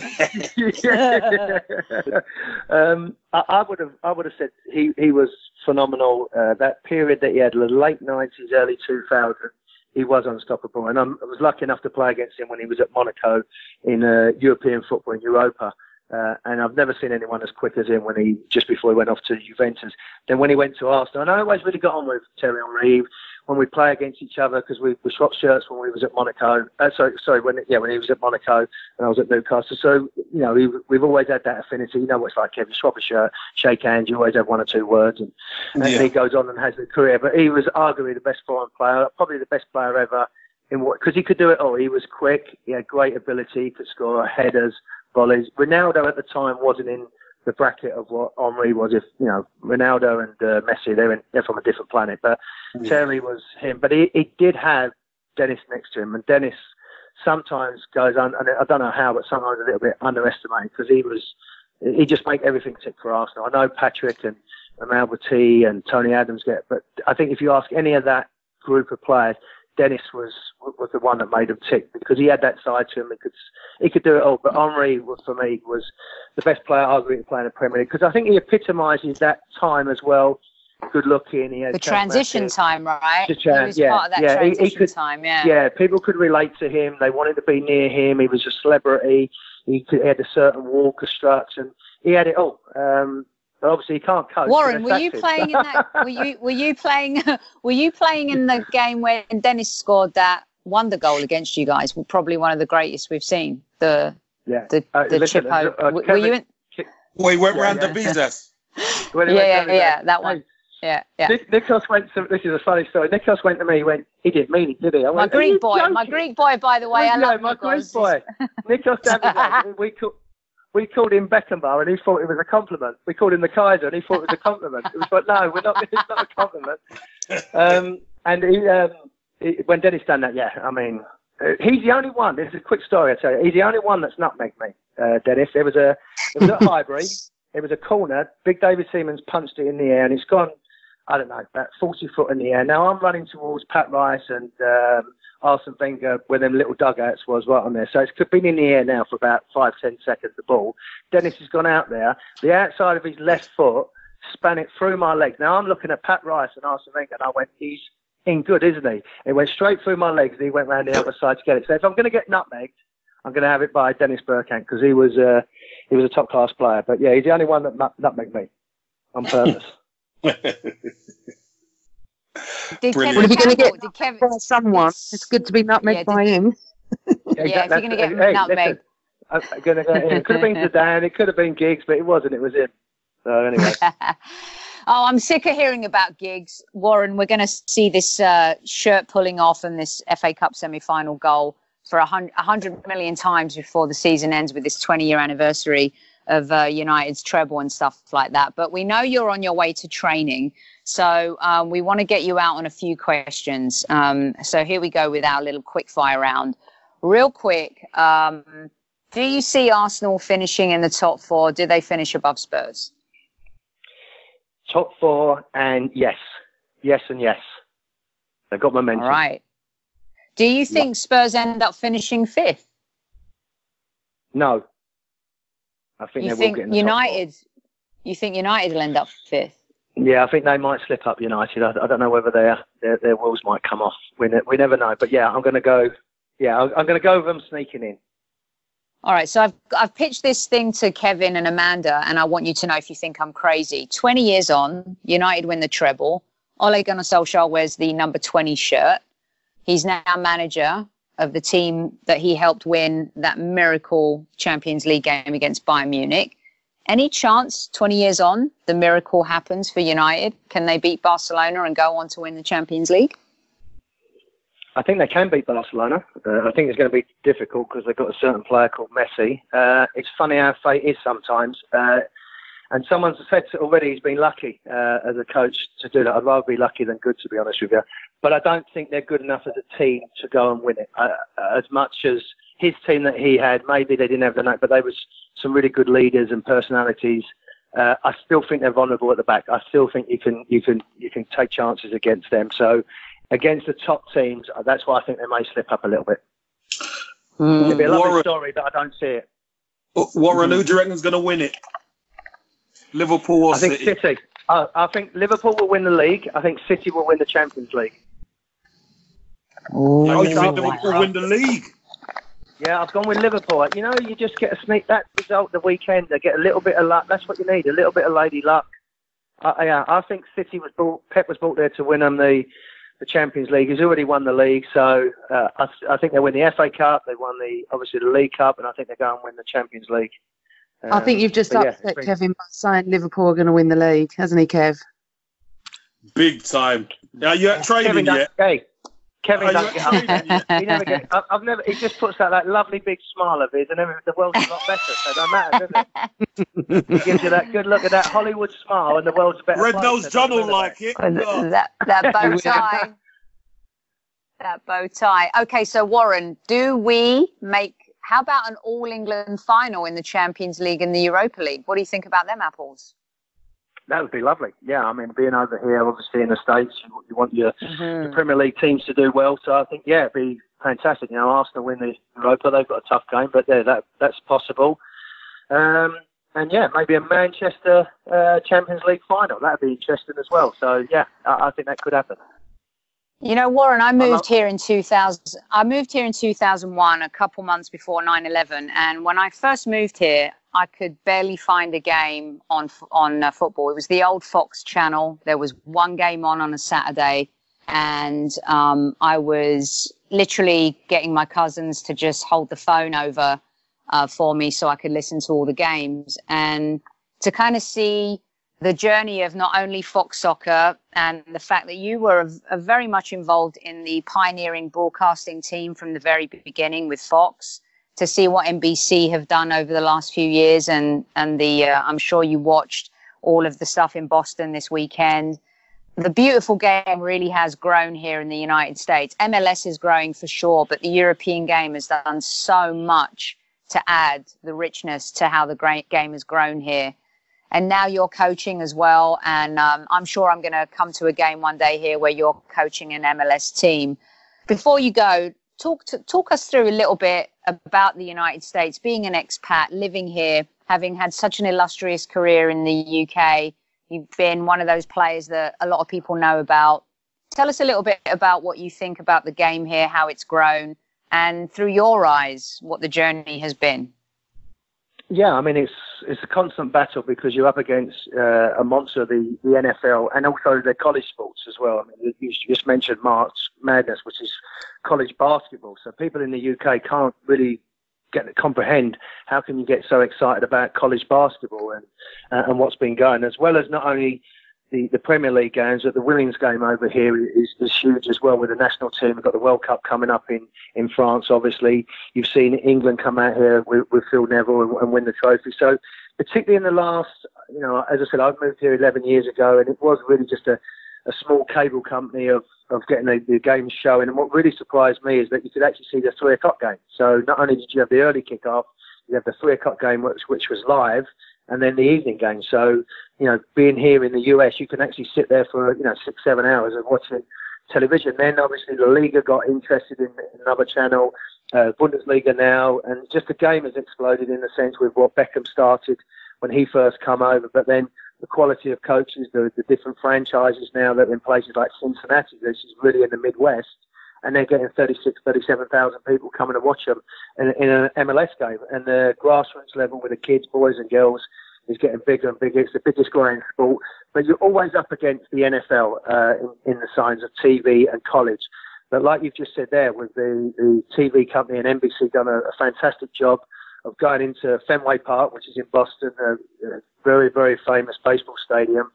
um, I, I, would have, I would have said he, he was phenomenal. Uh, that period that he had, the late nineties, early two thousand, he was unstoppable. And I'm, i was lucky enough to play against him when he was at Monaco in uh, European football in Europa. Uh, and I've never seen anyone as quick as him when he just before he went off to Juventus. Then when he went to Arsenal, and I always really got on with Thierry Henry when we play against each other because we, we swapped shirts when we was at Monaco. Uh, sorry, sorry, when yeah, when he was at Monaco and I was at Newcastle. So you know, we, we've always had that affinity. You know what it's like, Kevin. Swap a shirt, shake hands. You always have one or two words, and, and yeah. he goes on and has a career. But he was arguably the best foreign player, probably the best player ever. In what because he could do it all. He was quick. He had great ability. He could score headers, volleys. Ronaldo at the time wasn't in the bracket of what Henry was. If you know Ronaldo and uh, Messi, they're in, they're from a different planet. But mm. Thierry was him. But he, he did have Dennis next to him, and Dennis sometimes goes on. And I don't know how, but sometimes a little bit underestimated because he was he just made everything tick for Arsenal. I know Patrick and Amal T and Tony Adams get, but I think if you ask any of that group of players, Dennis was was the one that made him tick because he had that side to him. He could he could do it all. But Henry, for me, was the best player arguably to play in the Premier League because I think he epitomises that time as well. Good looking. He had the transition time, right? The tra- he was yeah, part of that yeah. transition he, he could, time. Yeah. Yeah. People could relate to him. They wanted to be near him. He was a celebrity. He, could, he had a certain walk, a strut, and he had it all. Um, but obviously, he can't coach. Warren, were you playing in that? Were you were you playing? Were you playing in the game when Dennis scored that wonder goal against you guys? Probably one of the greatest we've seen. The yeah, the, uh, the listen, chip uh, uh, were, Kevin, you in? We went round yeah. the business. yeah, yeah, yeah, that one. Yeah, yeah. Nikos went to. This is a funny story. Nikos went to me. He went. He didn't mean it, did he? I went, my Greek boy. Joking? My Greek boy. By the way, I love my Greek boy. Nikos we called we called him Beckenbauer and he thought it was a compliment. We called him the Kaiser and he thought it was a compliment. it was like, no, we're not. It's not a compliment. Um, and he, um, he, when Dennis done that, yeah, I mean, uh, he's the only one. This is a quick story. I tell you, he's the only one that's nutmegged me. Uh, Dennis. It was a, it was at Highbury. It was a corner. Big David Seaman punched it in the air and it's gone. I don't know, about 40 foot in the air. Now I'm running towards Pat Rice and um, Arsene Wenger where them little dugouts was right on there. So it's been in the air now for about five, ten seconds, the ball. Dennis has gone out there. The outside of his left foot span it through my legs. Now I'm looking at Pat Rice and Arsene Wenger and I went, he's in good, isn't he? It went straight through my legs and he went round the other side to get it. So if I'm going to get nutmegged, I'm going to have it by Dennis Bergkamp because he was uh, he was a top class player. But yeah, he's the only one that nutmegged me on purpose. Did Brilliant. Kevin Well, if you're going to get did Kevin, by someone, it's good to be nutmegged Yeah, by him. Yeah, if you're gonna get Hey, nutmeg. listen, I'm gonna go, it could have been Zidane, it could have been Giggs, but it wasn't. It was him. So anyway, oh, I'm sick of hearing about Giggs. Warren, we're going to see this uh, shirt pulling off and this FA Cup semi final goal for a hundred million times before the season ends with this 20 year anniversary of uh, United's treble and stuff like that. But we know you're on your way to training. So um, we want to get you out on a few questions. Um, so here we go with our little quick fire round. Real quick, um, do you see Arsenal finishing in the top four? Do they finish above Spurs? top four, and yes, yes, and yes. They've got momentum. All right. Do you think Spurs end up finishing fifth? No, I think You they will think get in the top four. United? You think United will end up fifth? Yeah, I think they might slip up United. I, I don't know whether their, their their wheels might come off. We ne- we never know. But yeah, I'm going to go. Yeah, I'm, I'm going to go with them sneaking in. All right. So I've I've pitched this thing to Kevin and Amanda, and I want you to know if you think I'm crazy. Twenty years on, United win the treble. Ole Gunnar Solskjaer wears the number twenty shirt. He's now manager of the team that he helped win that miracle Champions League game against Bayern Munich. Any chance, 20 years on, the miracle happens for United? Can they beat Barcelona and go on to win the Champions League? I think they can beat Barcelona. Uh, I think it's going to be difficult because they've got a certain player called Messi. Uh, it's funny how fate is sometimes. Uh, and someone's said already he's been lucky uh, as a coach to do that. I'd rather be lucky than good, to be honest with you. But I don't think they're good enough as a team to go and win it. Uh, as much as his team that he had, maybe they didn't have the night, but they was some really good leaders and personalities. Uh, I still think they're vulnerable at the back. I still think you can you can you can take chances against them. So against the top teams, uh, that's why I think they may slip up a little bit. It'll be a lovely Warren, story, but I don't see it. Warren, who do you reckon's going to win it? Liverpool or I think City? City. Uh, I think Liverpool will win the league. I think City will win the Champions League. Oh, you think Liverpool Liverpool will win the league? Yeah, I've gone with Liverpool. You know, you just get a sneak that result the weekend. They get a little bit of luck. That's what you need, a little bit of lady luck. Uh, yeah, I think City was brought, Pep was brought there to win them the the Champions League. He's already won the league, so uh, I, I think they win the FA Cup. They won the obviously the League Cup, and I think they go and win the Champions League. I think Um, you've just but yeah, been- Kevin by saying Liverpool are going to win the league, hasn't he, Kev? Big time. Are you're at training Kevin, yet? hey, Kevin, Are don't you get at up. training yet? He never get. I- I've never. He just puts out that lovely big smile of his, and then the world's a lot better. So it don't matter, does it? He gives you that good look at that Hollywood smile, and the world's a better. Red place, Nose so John will like it. And Oh. that that bow tie. that bow tie. Okay, so Warren, do we make? How about an All England final in the Champions League and the Europa League? What do you think about them apples? That would be lovely. Yeah, I mean, being over here, obviously in the states, you, you want your, Mm-hmm. your Premier League teams to do well. So I think, yeah, it'd be fantastic. You know, Arsenal win the Europa. They've got a tough game, but yeah, that that's possible. Um, and yeah, maybe a Manchester uh, Champions League final. That'd be interesting as well. So yeah, I, I think that could happen. You know, Warren, I moved here in 2000. I moved here in 2001, a couple months before 9/11, and when I first moved here, I could barely find a game on on uh, football. It was the old Fox channel. There was one game on on a Saturday, and um, I was literally getting my cousins to just hold the phone over uh, for me so I could listen to all the games and to kind of see the journey of not only Fox Soccer and the fact that you were a, a very much involved in the pioneering broadcasting team from the very beginning with Fox to see what NBC have done over the last few years and and the uh, I'm sure you watched all of the stuff in Boston this weekend. The beautiful game really has grown here in the United States. MLS is growing for sure, but the European game has done so much to add the richness to how the great game has grown here and now you're coaching as well. And um, I'm sure I'm going to come to a game one day here where you're coaching an MLS team. Before you go, talk to, talk us through a little bit about the United States, being an expat, living here, having had such an illustrious career in the UK. You've been one of those players that a lot of people know about. Tell us a little bit about what you think about the game here, how it's grown, and through your eyes, what the journey has been. Yeah, I mean it's it's a constant battle because you're up against uh, a monster, the, the NFL, and also the college sports as well. I mean, you just mentioned March Madness, which is college basketball. So people in the UK can't really get to comprehend how can you get so excited about college basketball and uh, and what's been going, as well as not only the, the Premier League games, the women's game over here is, is huge as well with the national team. We've got the World Cup coming up in, in France, obviously. You've seen England come out here with, with Phil Neville and, and win the trophy. So, particularly in the last, you know, as I said, I've moved here 11 years ago, and it was really just a, a small cable company of, of getting the, the games showing. And what really surprised me is that you could actually see the three o'clock game. So not only did you have the early kick-off, you have the three o'clock game, which, which was live, and then the evening game. So, you know, being here in the US, you can actually sit there for, you know, six, seven hours of watching television. Then obviously the Liga got interested in another channel, uh, Bundesliga now, and just the game has exploded in the sense with what Beckham started when he first come over. But then the quality of coaches, the, the different franchises now that are in places like Cincinnati, this is really in the Midwest, and they're getting 36, 37,000 people coming to watch them in, in an MLS game. And the grassroots level with the kids, boys and girls, is getting bigger and bigger. It's the biggest growing sport, but you're always up against the NFL uh, in, in the signs of TV and college. But like you've just said there, with the, the TV company and NBC done a, a fantastic job of going into Fenway Park, which is in Boston, a, a very, very famous baseball stadium,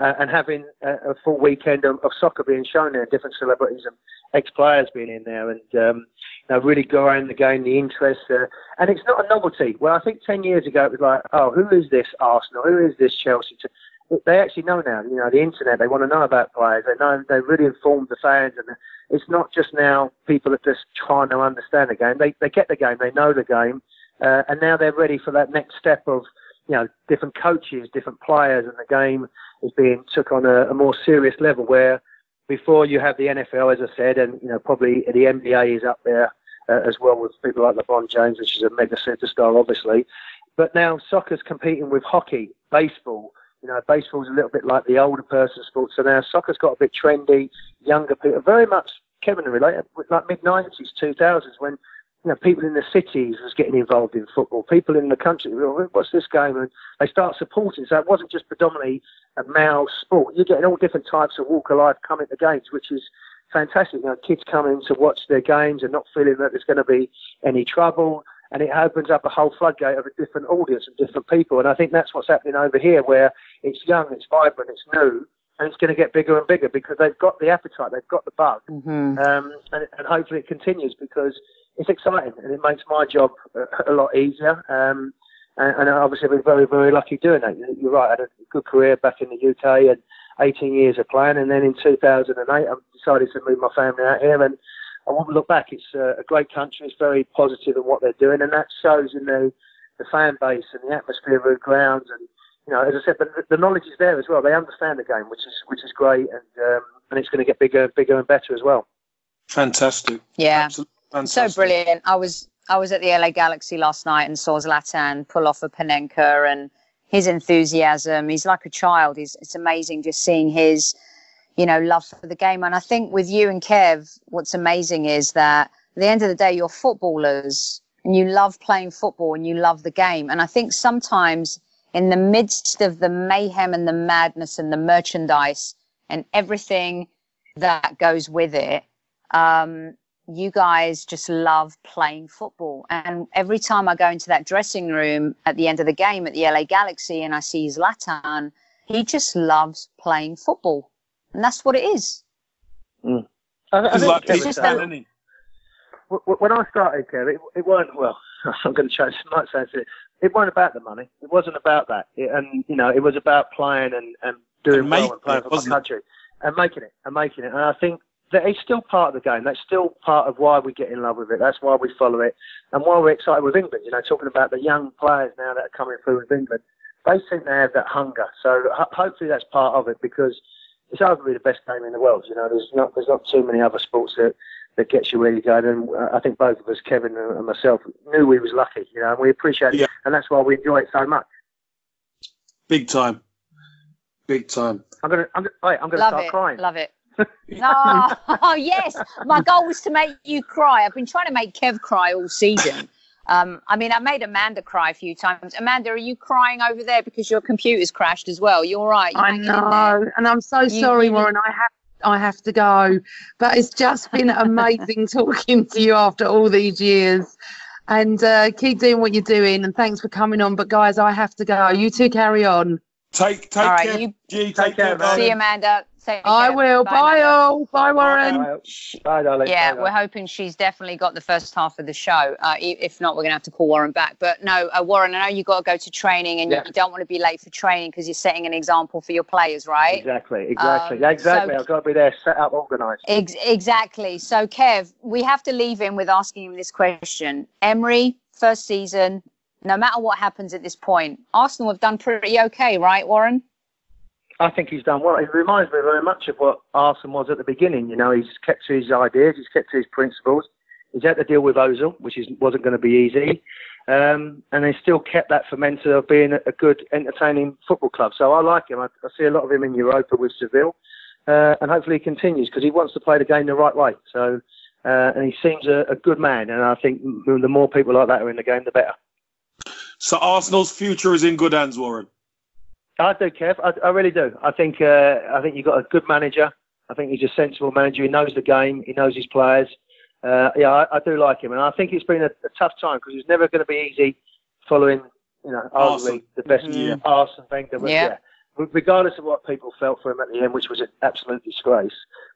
uh, and having a, a, full weekend of, of, soccer being shown there, different celebrities and ex-players being in there, and um, you know, really growing the game, the interest. Uh, and it's not a novelty. Well, I think 10 years ago it was like, oh, who is this Arsenal? Who is this Chelsea? They actually know now. You know, the internet. They want to know about players. They know. They really inform the fans, and it's not just now people are just trying to understand the game. They they get the game. They know the game, uh, and now they're ready for that next step of you know different coaches, different players, and the game is being took on a, a more serious level where before you have the NFL, as I said, and you know probably the NBA is up there uh, as well with people like LeBron James, which is a mega superstar, obviously. But now soccer's competing with hockey, baseball. You know, baseball's a little bit like the older person sport. So now soccer's got a bit trendy, younger people, very much Kevin related, like mid '90s, 2000s, when you know people in the cities was getting involved in football. People in the country, what's this game? And they start supporting. So it wasn't just predominantly a male sport. You're getting all different types of walk of life coming to games, which is fantastic. You know, kids coming to watch their games and not feeling that there's going to be any trouble. And it opens up a whole floodgate of a different audience and different people. And I think that's what's happening over here, where it's young, it's vibrant, it's new, and it's going to get bigger and bigger because they've got the appetite, they've got the bug, mm-hmm. um, and, and, hopefully it continues because it's exciting and it makes my job a, a lot easier. Um, and, and, obviously, I've been very, very lucky doing that. You're right, I had a good career back in the UK and 18 years of playing, and then in 2008, I decided to move my family out here, and I won't look back. It's a, great country. It's very positive in what they're doing, and that shows in the the fan base and the atmosphere of the grounds. And you know, as I said, the, the knowledge is there as well. They understand the game, which is which is great, and um, and it's going to get bigger, and bigger, and better as well. Fantastic. Yeah. Fantastic. So brilliant. I was I was at the LA Galaxy last night and saw Zlatan pull off a Panenka and his enthusiasm. He's like a child. He's, it's amazing just seeing his, you know, love for the game. And I think with you and Kev, what's amazing is that at the end of the day, you're footballers and you love playing football and you love the game. And I think sometimes in the midst of the mayhem and the madness and the merchandise and everything that goes with it, um, you guys just love playing football. And every time I go into that dressing room at the end of the game at the LA Galaxy and I see Zlatan, he just loves playing football. And that's what it is. Mm. I, I like just a, when I started, Kev, it, it weren't, well, I'm going to try much sense it. It weren't about the money. It wasn't about that. It, and, you know, it was about playing and, and doing and well and playing for my country and making it and making it. And I think that it's still part of the game. That's still part of why we get in love with it. That's why we follow it, and why we're excited with England. You know, talking about the young players now that are coming through with England, they think they have that hunger. So hopefully that's part of it because it's arguably the best game in the world. You know, there's not there's not too many other sports that that gets you where you go. And uh, I think both of us, Kevin and myself, knew we was lucky. You know, and we appreciate it, and that's why we enjoy it so much. Big time, big time. I'm gonna, I'm gonna, I'm gonna Love start it. crying. Love it oh, yes. My goal was to make you cry. I've been trying to make Kev cry all season. Um, I mean, I made Amanda cry a few times. Amanda, are you crying over there because your computer's crashed as well? You're right. I know, and I'm so you, sorry, you, Warren. I have I have to go, but it's just been amazing talking to you after all these years. And uh, keep doing what you're doing, and thanks for coming on. But guys, I have to go. You two carry on. Take take All right, care. You, G, take, take care. care See you, Amanda. I will. Bye, Bye all. Bye, Warren. Bye, Bye darling. Yeah, Bye, we're hoping she's definitely got the first half of the show. Uh, if not, we're going to have to call Warren back. But no, uh, Warren, I know you got to go to training and yeah. you don't want to be late for training because you're setting an example for your players, right? Exactly, exactly. Um, yeah, exactly. So, I've got to be there, set up, organised. Ex- exactly. So, Kev, we have to leave him with asking him this question. Emery, first season, no matter what happens at this point, Arsenal have done pretty okay, right, Warren? I think he's done well. It reminds me very much of what Arsene was at the beginning. You know, he's kept to his ideas, he's kept to his principles. He's had to deal with Ozil, which is, wasn't going to be easy. Um, and he still kept that fermenter of being a, a, good, entertaining football club. So I like him. I, I see a lot of him in Europa with Seville. Uh, and hopefully he continues because he wants to play the game the right way. So, uh, and he seems a, a good man. And I think the more people like that are in the game, the better. So Arsenal's future is in good hands, Warren. I do, Kev. I, I really do. I think uh, I think you've got a good manager. I think he's a sensible manager. He knows the game. He knows his players. Uh, yeah, I, I, do like him, and I think it's been a, a tough time because it's never going to be easy following, you know, arguably the best yeah. Arsene Wenger. But, yeah. yeah. Regardless of what people felt for him at the end, which was an absolute disgrace,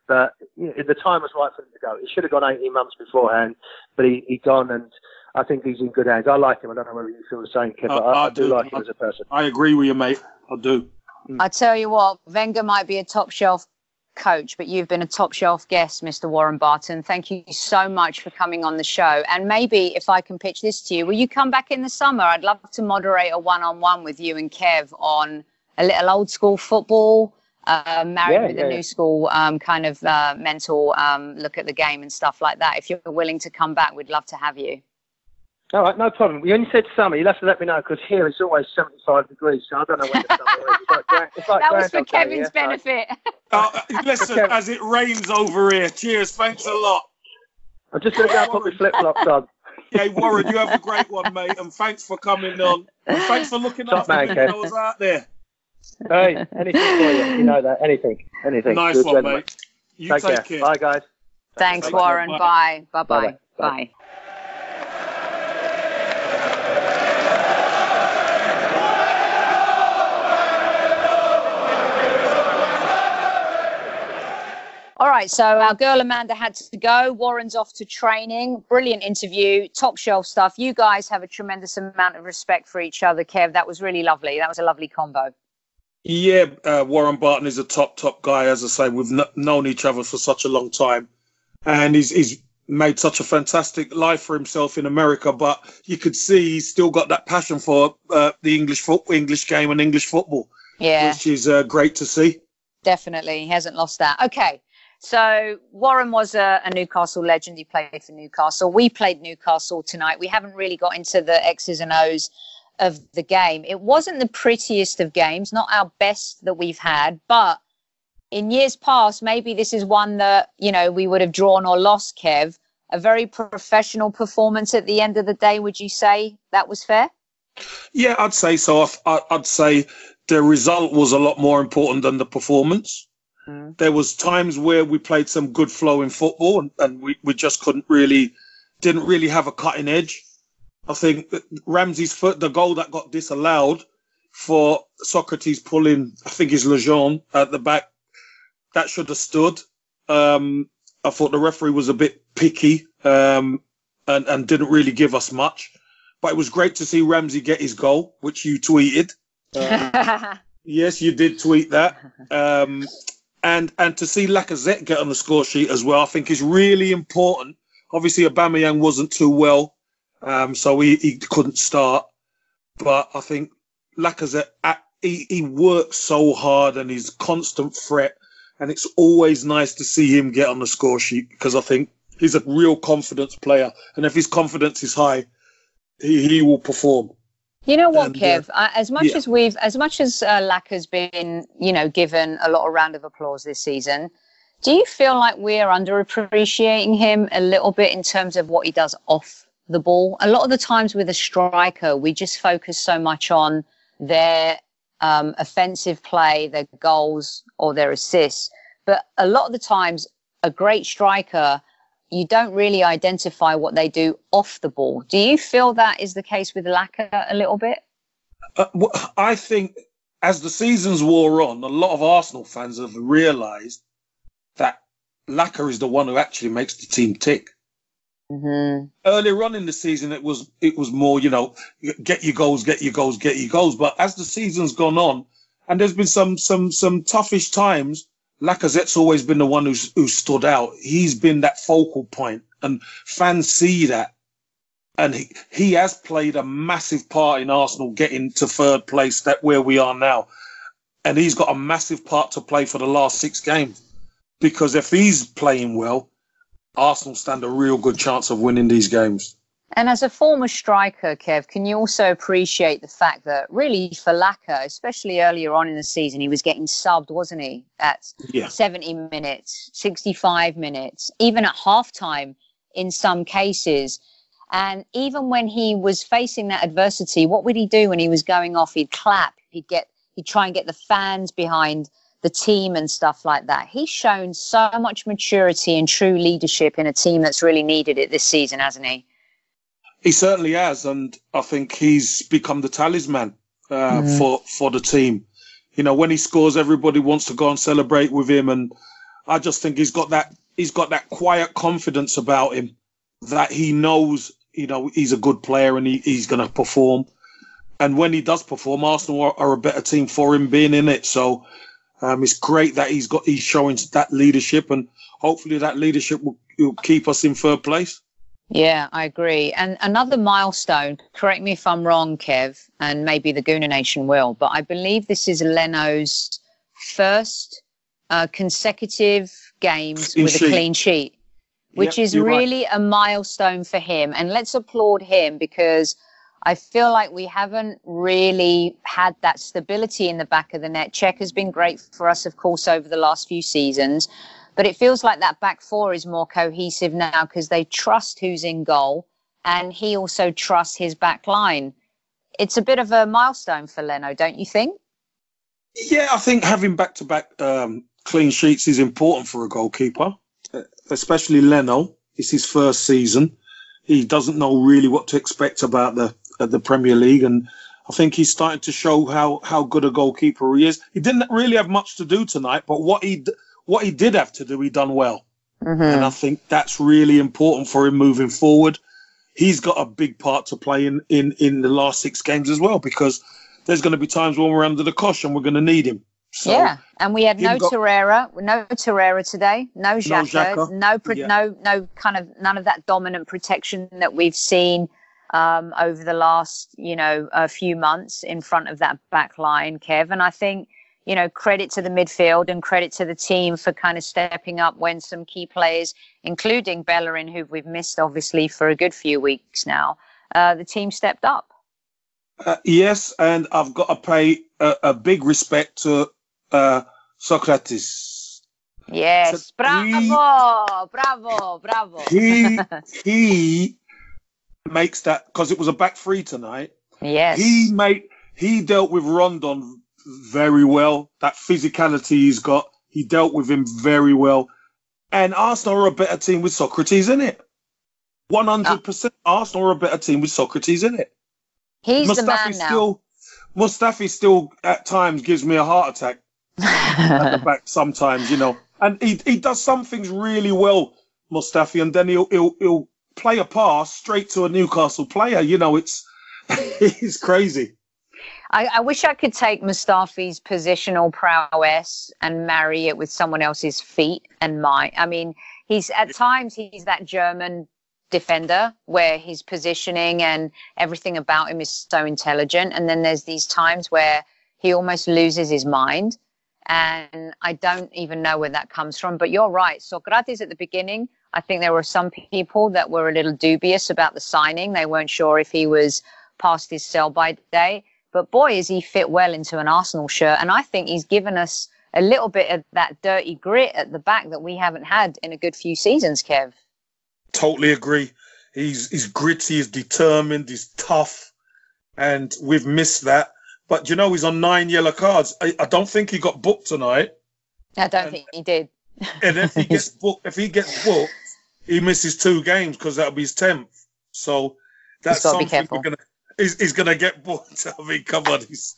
but you know, the time was right for him to go. He should have gone 18 months beforehand, but he he gone and I think he's in good hands. I like him. I don't know whether you feel the same, Kev, but I, I, I do, do, like him I, as a person. I agree with you, mate. I do. I tell you what, Wenger might be a top shelf coach, but you've been a top shelf guest, Mr. Warren Barton. Thank you so much for coming on the show. And maybe if I can pitch this to you, will you come back in the summer? I'd love to moderate a one on one with you and Kev on a little old school football. Uh, married yeah, with yeah, a new yeah. school um, kind of uh, mental um, look at the game and stuff like that. If you're willing to come back, we'd love to have you. All right, no problem. You only said summer. You'll have to let me know because here it's always 75 degrees, so I don't know when the summer is. It's like, it's like that was for Kevin's day, benefit. uh, listen, as it rains over here. Cheers. Thanks a lot. I'm just going to go and put my flip flops on. Yeah, Warren, you have a great one, mate, and thanks for coming on. And thanks for looking Top after man, me I was out there. Hey, anything for you. You know that. Anything. Anything. Nice Good one, gentlemen. mate. You take, take care. care. Bye, guys. Thanks, Thanks Warren. Bye. Bye. Bye. Bye. Bye. All right, so our girl Amanda had to go. Warren's off to training. Brilliant interview, top shelf stuff. You guys have a tremendous amount of respect for each other, Kev. That was really lovely. That was a lovely combo. Yeah, uh, Warren Barton is a top, top guy. As I say, we've known each other for such a long time, and he's he's made such a fantastic life for himself in America. But you could see he's still got that passion for uh, the English foot, English game, and English football. Yeah, which is uh, great to see. Definitely, he hasn't lost that. Okay, so Warren was a, a, Newcastle legend. He played for Newcastle. We played Newcastle tonight. We haven't really got into the X's and O's of the game. It wasn't the prettiest of games, not our best that we've had, but in years past, maybe this is one that, you know, we would have drawn or lost, Kev. A very professional performance at the end of the day. Would you say that was fair? Yeah, I'd say so. I'd say the result was a lot more important than the performance. Mm. There was times where we played some good flowing football and, and we, we just couldn't really, didn't really have a cutting edge. I think Ramsey's foot, the goal that got disallowed for Sokratis pulling, I think is Lejeune at the back, that should have stood. Um, I thought the referee was a bit picky um, and, and didn't really give us much. But it was great to see Ramsey get his goal, which you tweeted. Um, yes, you did tweet that. Um, and and to see Lacazette get on the score sheet as well, I think is really important. Obviously, Aubameyang wasn't too well, um, so he, he couldn't start. But I think Lacazette he, he works so hard and he's constant threat, and it's always nice to see him get on the score sheet because I think he's a real confidence player, and if his confidence is high, he, he will perform. You know what, and, Kev? Uh, as much yeah. as we've, as much as uh, Lack has been, you know, given a lot of round of applause this season, do you feel like we're underappreciating him a little bit in terms of what he does off the ball. A lot of the times with a striker, we just focus so much on their um, offensive play, their goals, or their assists. But a lot of the times, a great striker, you don't really identify what they do off the ball. Do you feel that is the case with Laca a little bit? Uh, I think as the seasons wore on, a lot of Arsenal fans have realised that Laca is the one who actually makes the team tick. Mm-hmm. Earlier on in the season, it was it was more, you know, get your goals, get your goals, get your goals. But as the season's gone on, and there's been some some some toughish times, Lacazette's always been the one who's who stood out. He's been that focal point, and fans see that, and he he has played a massive part in Arsenal getting to third place, that where we are now, and he's got a massive part to play for the last six games, because if he's playing well Arsenal stand a real good chance of winning these games. And as a former striker, Kev, can you also appreciate the fact that really for Laca, especially earlier on in the season, he was getting subbed, wasn't he? At yeah. 70 minutes, 65 minutes, even at halftime in some cases. And even when he was facing that adversity, what would he do when he was going off? He'd clap, he'd get, he'd try and get the fans behind the team and stuff like that. He's shown so much maturity and true leadership in a team that's really needed it this season, hasn't he? He certainly has, and I think he's become the talisman uh, mm. for for the team. You know, when he scores, everybody wants to go and celebrate with him, and I just think he's got that he's got that quiet confidence about him that he knows, you know, he's a good player and he, he's going to perform. And when he does perform, Arsenal are, are a better team for him being in it. So um, it's great that he's got he's showing that leadership, and hopefully that leadership will, will keep us in third place. Yeah, I agree. And another milestone, correct me if I'm wrong, Kev, and maybe the Gooner Nation will, but I believe this is Leno's first uh, consecutive games clean with sheet. a clean sheet, which yep, is really right. a milestone for him. And let's applaud him because I feel like we haven't really had that stability in the back of the net. Cech has been great for us, of course, over the last few seasons, but it feels like that back four is more cohesive now because they trust who's in goal and he also trusts his back line. It's a bit of a milestone for Leno, don't you think? Yeah, I think having back to back clean sheets is important for a goalkeeper, uh, especially Leno. It's his first season. He doesn't know really what to expect about the at the Premier League, and I think he's starting to show how how good a goalkeeper he is. He didn't really have much to do tonight, but what he what he did have to do, he done well, mm-hmm. and I think that's really important for him moving forward. He's got a big part to play in in in the last six games as well because there's going to be times when we're under the cosh and we're going to need him. So, yeah, and we had no got, Torreira, no Torreira today, no Xhaka, no no, yeah. no no kind of none of that dominant protection that we've seen um, over the last, you know, a few months in front of that back line, Kev. And I think, you know, credit to the midfield and credit to the team for kind of stepping up when some key players, including Bellerin, who we've missed obviously for a good few weeks now, uh, the team stepped up. Uh, yes, and I've got to pay a, a big respect to uh, Sokratis. Yes, so bravo, he, bravo, bravo. He he makes that because it was a back three tonight. Yes. He made he dealt with Rondon very well. That physicality he's got, he dealt with him very well. And Arsenal are a better team with Sokratis in it. One hundred percent. Arsenal are a better team with Sokratis in it. He's Mustafi the man now. Still, Mustafi still at times gives me a heart attack at the back sometimes, you know. And he he does some things really well, Mustafi, and then he'll he'll he'll play a pass straight to a Newcastle player. You know, it's it's crazy. I, I, wish I could take Mustafi's positional prowess and marry it with someone else's feet and my. I mean, he's at times he's that German defender where his positioning and everything about him is so intelligent, and then there's these times where he almost loses his mind, and I don't even know where that comes from. But you're right, Sokratis at the beginning I think there were some people that were a little dubious about the signing. They weren't sure if he was past his sell by day. But boy, is he fit well into an Arsenal shirt. And I think he's given us a little bit of that dirty grit at the back that we haven't had in a good few seasons, Kev. Totally agree. He's he's gritty, he's determined, he's tough, and we've missed that. But you know, he's on nine yellow cards. I, I don't think he got booked tonight. I don't and, think he did. and if he gets booked, if he gets booked, he misses two games because that'll be his tenth. So that's something we're gonna. He's, he's gonna get booked. I mean, come on, he's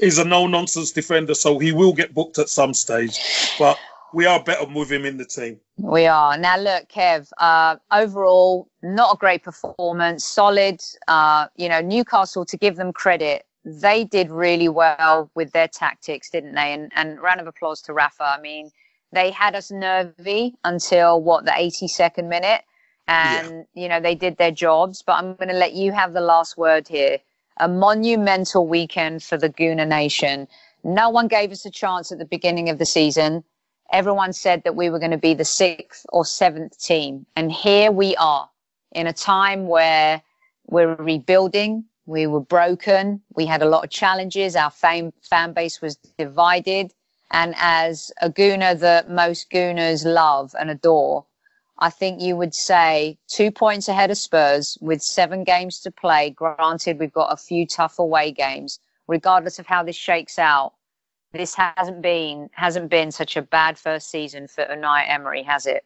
he's a no nonsense defender, so he will get booked at some stage. But we are better with him in the team. We are. Now, look, Kev, uh, overall, not a great performance, solid. Uh, you know, Newcastle, to give them credit, they did really well with their tactics, didn't they? And, and round of applause to Rafa. I mean, they had us nervy until what, the 82nd minute? And, yeah. you know, they did their jobs. But I'm going to let you have the last word here. A monumental weekend for the Gooner Nation. No one gave us a chance at the beginning of the season everyone said that we were going to be the sixth or seventh team. And here we are in a time where we're rebuilding. We were broken. We had a lot of challenges. Our fan, fan base was divided. And as a Gooner that most Gooners love and adore, I think you would say two points ahead of Spurs with seven games to play. Granted, we've got a few tough away games. Regardless of how this shakes out, this hasn't been hasn't been such a bad first season for Unai Emery, has it?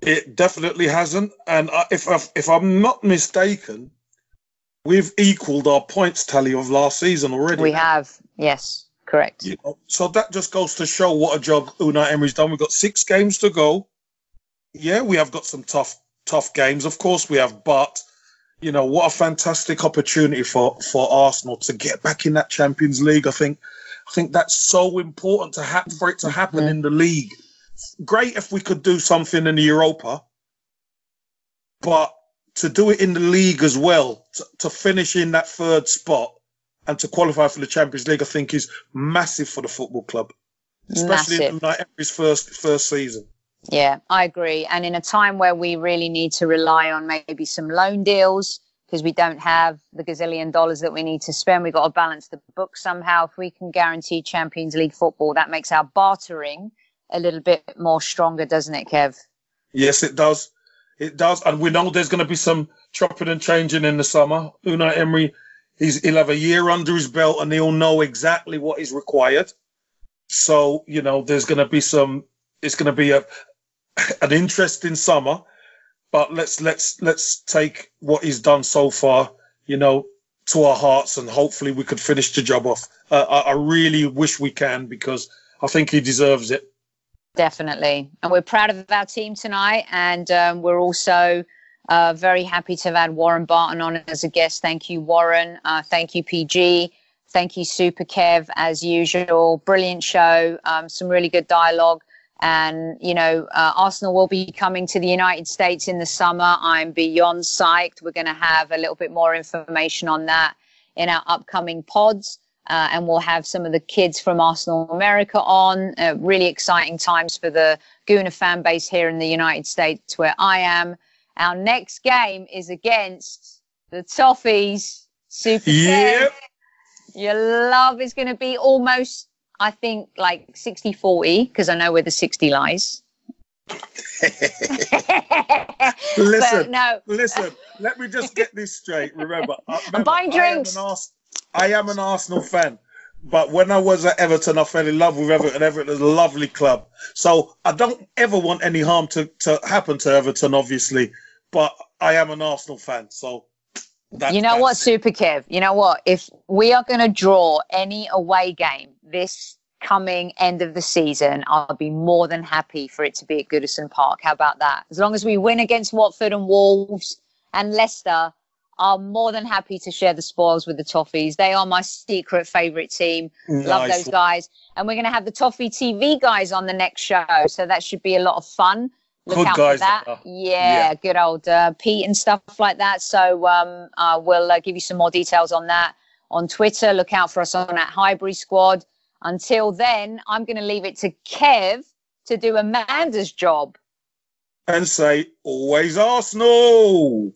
It definitely hasn't, and if I've, if I'm not mistaken, we've equalled our points tally of last season already. We have, yes, correct. You know, so that just goes to show what a job Unai Emery's done. We've got six games to go. Yeah, we have got some tough tough games, of course we have, but you know what a fantastic opportunity for for Arsenal to get back in that Champions League. I think I think that's so important to ha- for it to happen in the league. Great if we could do something in the Europa, but to do it in the league as well, to, to finish in that third spot and to qualify for the Champions League, I think is massive for the football club, especially massive. in like first first season. Yeah, I agree. And in a time where we really need to rely on maybe some loan deals, because we don't have the gazillion dollars that we need to spend. We've got to balance the book somehow. If we can guarantee Champions League football, that makes our bartering a little bit more stronger, doesn't it, Kev? Yes, it does. It does. And we know there's going to be some chopping and changing in the summer. Unai Emery, he'll have a year under his belt and he'll know exactly what is required. So, you know, there's going to be some, it's going to be a, an interesting summer but let's let's let's take what he's done so far, you know, to our hearts, and hopefully we could finish the job off. Uh, I, I really wish we can because I think he deserves it. Definitely, and we're proud of our team tonight, and um, we're also. Uh, very happy to have had Warren Barton on as a guest. Thank you, Warren. Uh, thank you, PG. Thank you, Super Kev, as usual. Brilliant show. Um, some really good dialogue. And, you know, uh, Arsenal will be coming to the United States in the summer. I'm beyond psyched. We're going to have a little bit more information on that in our upcoming pods. Uh, and we'll have some of the kids from Arsenal America on. Uh, really exciting times for the Gooner fan base here in the United States, where I am. Our next game is against the Toffees. Super. Yep. Your love is going to be almost I think like 60 40 because I know where the 60 lies. listen, no. listen, let me just get this straight. Remember, uh, remember I'm buying drinks. I am, Ars- I am an Arsenal fan. But when I was at Everton, I fell in love with Everton. Everton is a lovely club. So I don't ever want any harm to, to happen to Everton, obviously. But I am an Arsenal fan. So that, you know what, Super Kev? You know what? If we are going to draw any away game this coming end of the season, I'll be more than happy for it to be at Goodison Park. How about that? As long as we win against Watford and Wolves and Leicester, I'm more than happy to share the spoils with the Toffees. They are my secret favourite team. Nice. Love those guys. And we're going to have the Toffee TV guys on the next show. So that should be a lot of fun. Look good out guys. for that. Yeah, yeah, good old uh, Pete and stuff like that. So um, uh, we'll uh, give you some more details on that on Twitter. Look out for us on that Highbury squad. Until then, I'm going to leave it to Kev to do Amanda's job. And say, always Arsenal.